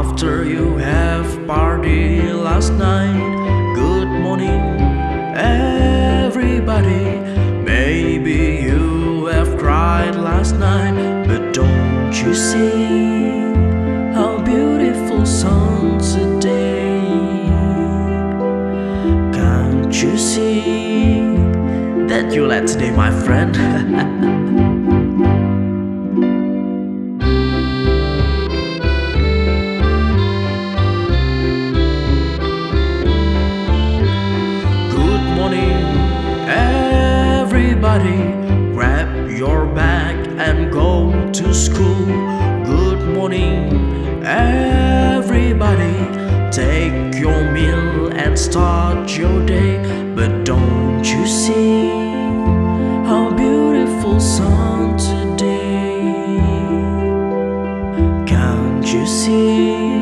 After you have party last night Good morning everybody. Maybe you have cried last night But don't you see How beautiful sunset day? Can't you see That you let today my friend? Grab your bag and go to school. Good morning, everybody. Take your meal and start your day. But don't you see how beautiful sun today? Can't you see?